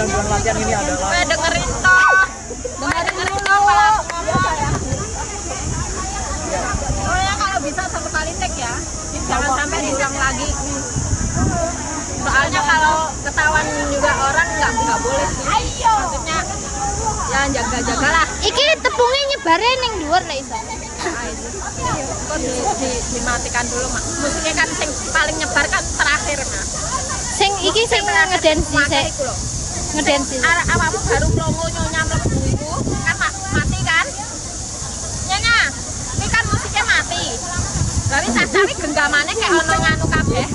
ini adalah Eh dengerin toh. Dengerin dulu kalau ngomong. Oh ya kalau bisa satu kali take ya. Jangan sampai diulang lagi. Soalnya kalau ketahuan juga orang nggak nggak boleh sih. Maksudnya ya jaga-jaga lah. Iki tepungnya nyebarnya ning dhuwur nek iso. Kok di, di, dimatikan dulu mak. Musiknya kan sing paling nyebar kan terakhir mak. Sing iki sing ngedance lho. Ngedance. Ara- awakmu baru promo nyonya mlebu iku kan ma- mati kan? Nyonya, ini kan musiknya mati. Tapi cacawi genggamannya kayak ono nganu kabeh.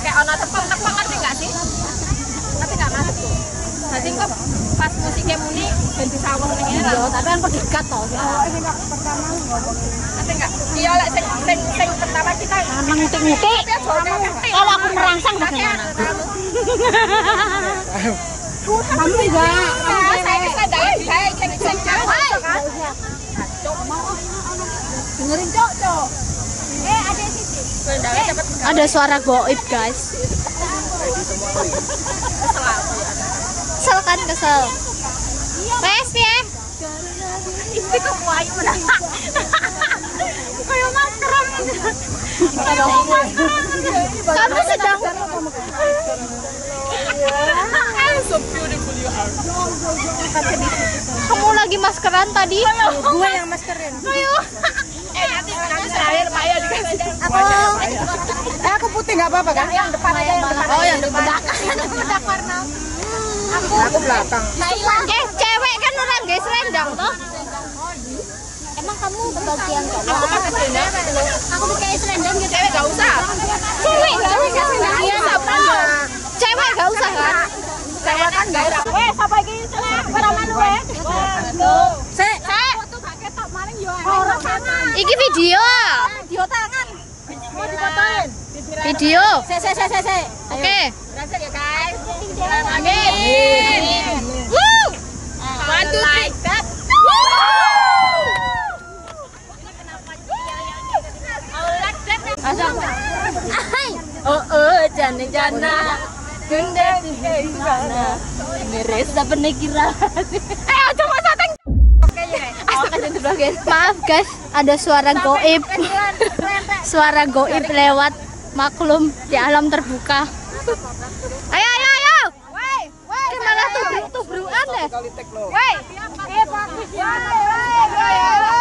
Kayak ono tepung-tepung ngerti nggak sih? Ngerti nggak maksudku? Jadi kok pas musiknya muni dan disawung ning ngene. Tapi kan pegigat toh. Ngerti nggak? Iya lek sing sing sing pertama kita Ngutik-ngutik. Kalau bagaimana? Kamu enggak. Dengerin cok cok. Eh ada sisi. cepet Ada suara goib, guys. Kesel kan kesel. Wes ya. Ini kok wayu. Kayak maskeran. Kamu sedang So beautiful you are. kamu lagi maskeran tadi? gue yang maskerin. Eh nanti nanti terakhir Maya dikasih. Aku eh, aku putih nggak apa-apa kan? Yang depan aja yang depan. Oh, yang depan. Bedak warna. Aku belakang. Eh, cewek kan orang guys rendang toh? Kamu kebagian cowok? Aku pakai selendang. Aku pakai selendang gitu. Cewek usah. Cewek gak usah selendang. Iya. Cewek usah kan? Cewek kan usah. Iki selendang? Beraman lu weh. Sek, sek. Foto gak ketok maling yo. Orang tangan. Iki video. Video tangan. Mau. Video. Oke. Berhasil ya guys. Amin. Woo! One, two, three. That. Oh oh jana. Penekira Eh aja mas sateng ya. Maaf guys, ada suara goib. Suara goib lewat maklum di alam terbuka. Ayo, ayo, ayo. Woi Woi Eh, malah tubruk tubrukan deh. Woi Eh bagus Woi Woi Ya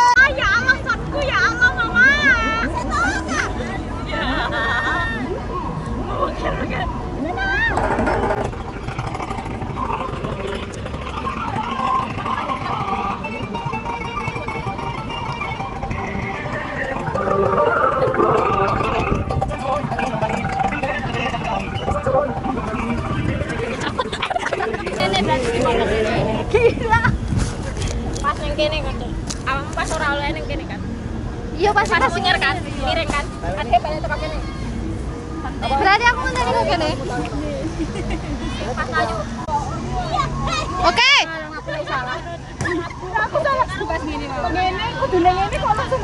Gila. Pas kene kan. Pas ora oleh neng kene kan. Iya Pas punger kan, miring kan. Ade balik tekan kene. Berarti aku ngenteni kok kene. Ayo. Oke. Aku salah. Pas ngene. Ngene kok langsung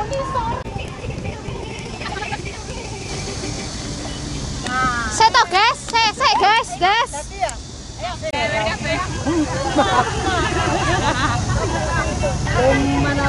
Seto guys, se se guys, guys. Om mana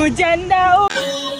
hujan daun.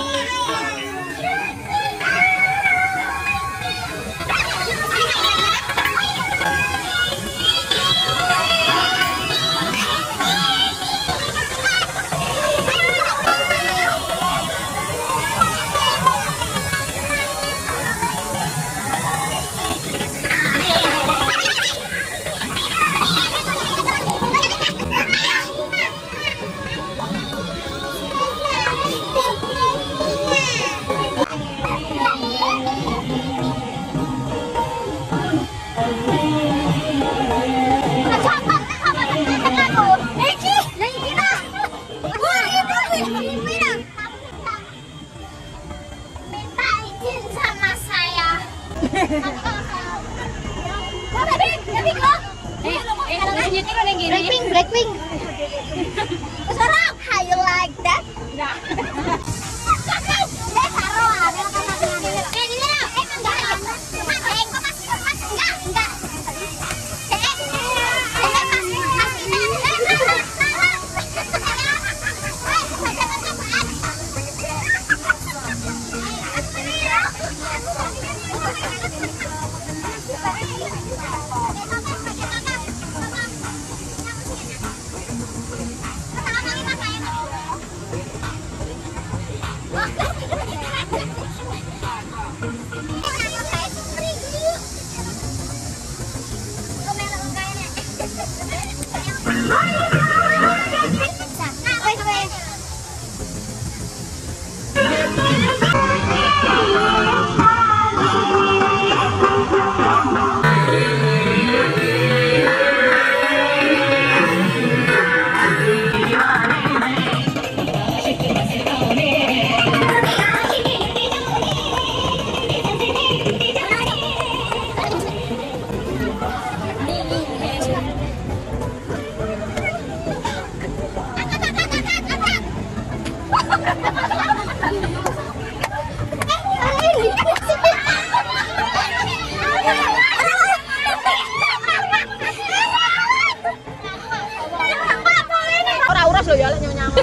Lho ya lek nyawa.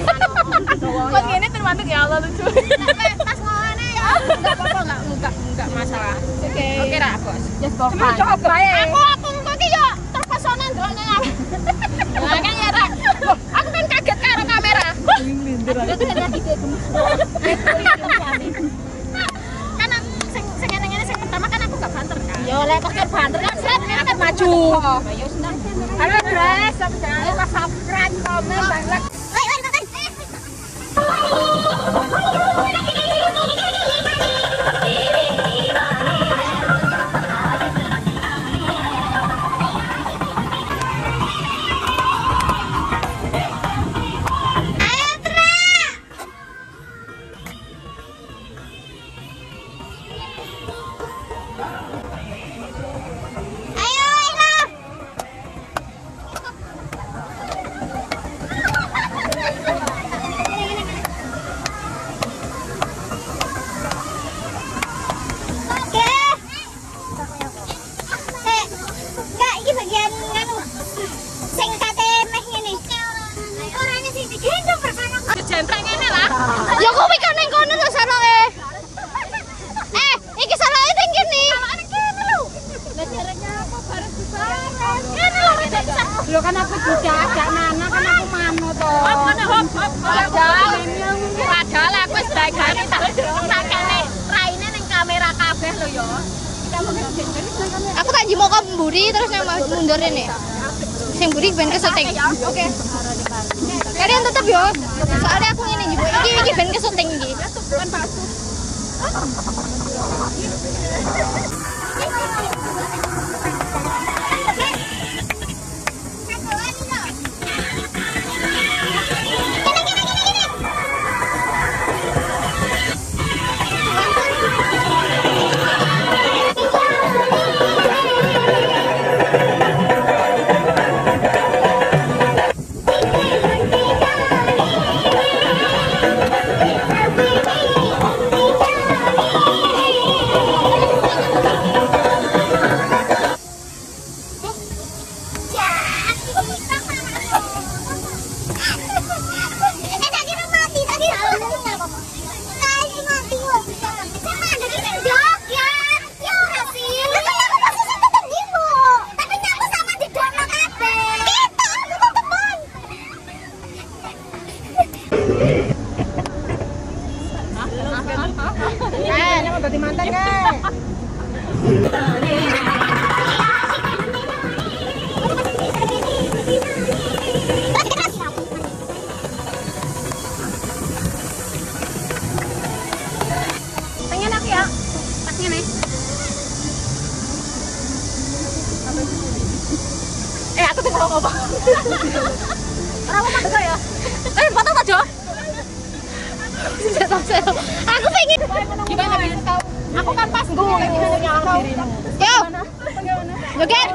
Kok ngene ya Allah lucu. Tas ngene ya. Enggak apa-apa enggak enggak enggak masalah. Oke. Oke ra, Bos. Just for fun. Coba ya. Aku aku engko ki yo terpesona ndelokne ya. Lah kan ya, Ra. Aku kan kaget karo kamera. Kan aku sing sing ngene-ngene sing pertama kan aku gak banter kan. Yo lek kok banter kan set kan maju. Halo guys, jangan lupa subscribe, komen, dan Kan juga agak nana kan aku mano to. Hop, ngono, hop, hop. Padahal padahal aku wis bagane tak raine ning kamera kabeh lho ya. Aku tak jimo kok mburi terus yang mundur ini. Sing mburi ben keseting. Oke. Kalian tetep yo. Soalnya aku ngene jimo. Iki iki ben keseting iki. Eh, ini mau ganti mantan kan? Pengen aku ya. Ngene. Eh, aku tuh ngomong apa? Ora apa ya? Aku pengen. Gimana bisa tahu? Aku kan pas gue gimana. Joget.